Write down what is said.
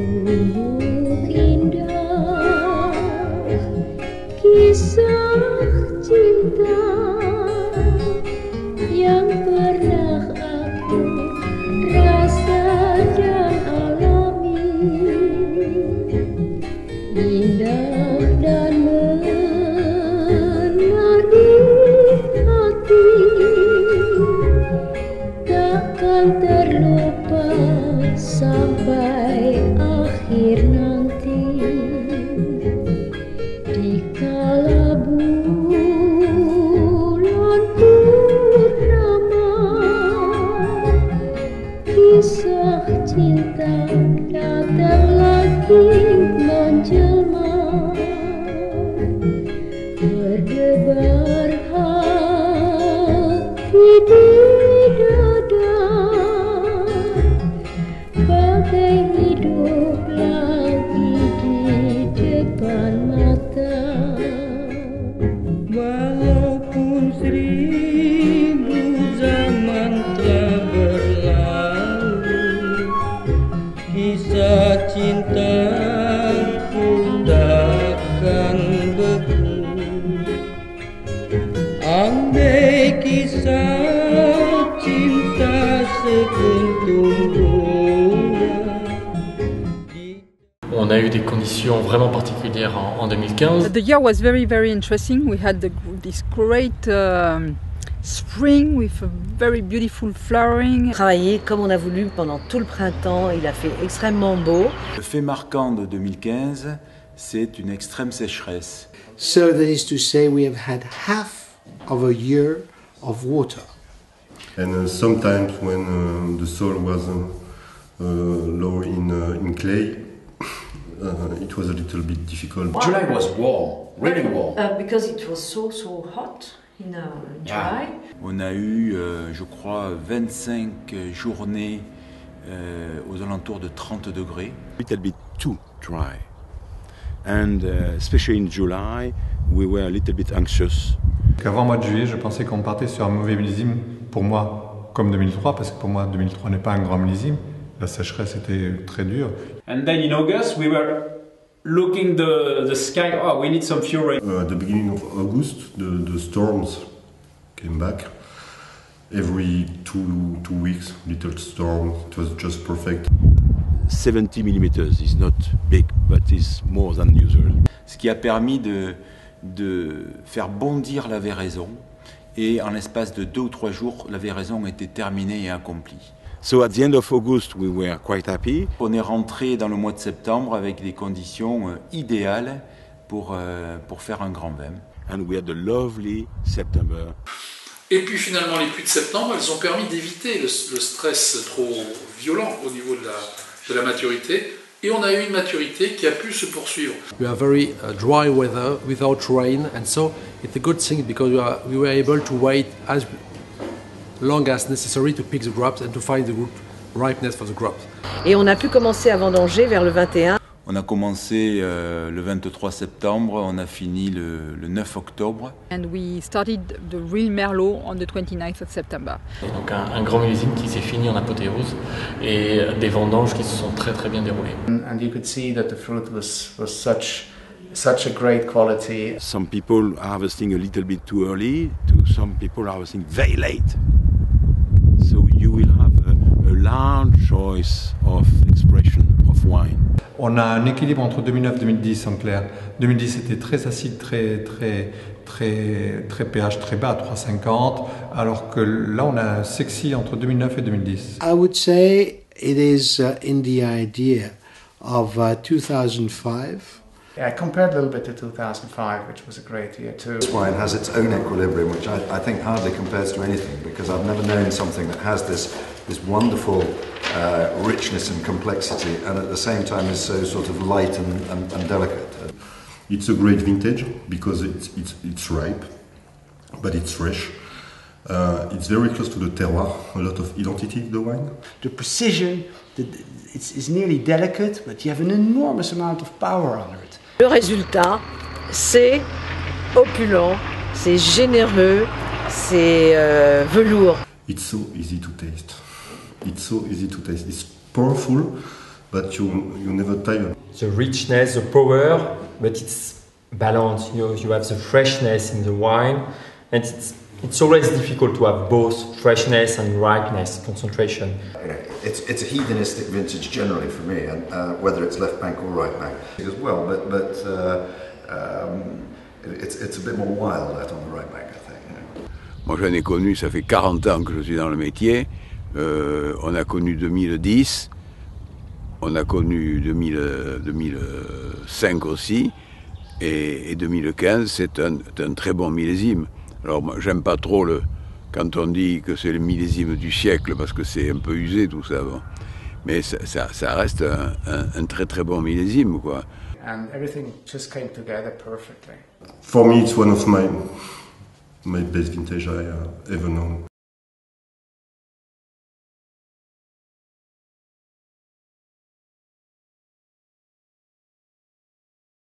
sungguh indah kisah cinta yang pernah aku rasakan. Bagai hidup lagi di depan mata. Walaupun seribu zaman telah berlalu Kisah cintaku takkan beku. Andai kisah cinta sekuntum On a eu des conditions vraiment particulières en, en 2015. The year was very, very interesting. We had the, this great um, spring with a very beautiful flowering. Travaillé comme on a voulu pendant tout le printemps, il a fait extrêmement beau. Le fait marquant de 2015, c'est une extrême sécheresse. So that is to say, we have had half of a year of water. And uh, sometimes when uh, the soil was uh, uh, low in, uh, in clay, uh, it was a little bit difficult. July was warm, really warm. Uh, because it was so, so hot in uh, July. On a eu, euh, je crois, 25 journées euh, aux alentours de 30 degrés. little bit too dry. And uh, especially in July, we were a little bit anxious. Qu'avant mois de juillet, je pensais qu'on partait sur un mauvais millésime pour moi, comme 2003, parce que pour moi 2003 n'est pas un grand millésime. La sécheresse était très dure. And then in August, we were looking the the sky. Oh, we need some few rain. Uh, at the beginning of August, the, the storms came back. Every two, two weeks, little storm. It was just perfect. 70 millimeters is not big, but is more than usual. Ce qui a permis de, de faire bondir la véraison. Et en l'espace de deux ou trois jours, la véraison était terminée et accomplie. So at the end of August, we were quite happy. On est rentré dans le mois de septembre avec des conditions euh, idéales pour, euh, pour faire un grand vin. And we had a lovely September. Et puis finalement, les pluies de septembre, elles ont permis d'éviter le, le stress trop violent au niveau de la, de la maturité. Et on a eu une maturité qui a pu se poursuivre. We are very uh, dry weather without rain, and so it's a good thing because we, are, we were able to wait as long as necessary to pick the grapes and to find the good ripeness for the grapes. Et on a pu commencer à vendanger vers le 21. On a commencé euh, le 23 septembre, on a fini le, le 9 octobre. And we started the real Merlot on the 29th of September. Et donc un, un grand millésime qui s'est fini en apothéose et des vendanges qui se sont très très bien déroulées. And, and you could see that the fruit was, was such, such a great quality. Some people are harvesting a little bit too early, to some people are harvesting very late. You will have a, a large choice of expression of wine. On a un équilibre entre 2009 et 2010 en clair. 2010 c'était très acide, très, très, très, très pH très bas, 3,50, alors que là on a un sexy entre 2009 et 2010. I would say it is uh, in the idea of uh, 2005. Yeah, compared a little bit to 2005, which was a great year too. This wine has its own equilibrium, which I, I think hardly compares to anything, because I've never known something that has this, this wonderful uh, richness and complexity, and at the same time is so sort of light and, and, and delicate. It's a great vintage because it's, it's, it's ripe, but it's fresh. Uh, it's very close to the terroir, a lot of identity in the wine. The precision, the, it's, it's nearly delicate, but you have an enormous amount of power under it. Le résultat, c'est opulent, c'est généreux, c'est euh, velours. It's so easy to taste. It's so easy to taste. It's powerful, but you, you never tire. The richness, the power, but it's balance. You you have the freshness in the wine, and it's it's always difficult to have both freshness and ripeness concentration. It's, it's a hedonistic vintage generally for me, and uh, whether it's left bank or right bank as well. But but uh, um, it's it's a bit more wild out on the right bank, I think. Moi, j'en ai connu, ça fait 40 ans que je suis dans le métier. Euh, on a connu 2010, on a connu 2000, 2005 aussi, et, et 2015, c'est un, un, très bon millésime. Alors, moi, j'aime pas trop le, quand on dit que c'est le millésime du siècle, parce que c'est un peu usé tout ça. Bon. Mais ça, ça, ça reste un, un, un, très très bon millésime, quoi. And everything just came together perfectly. For me, it's one of my my best vintage I uh, ever known.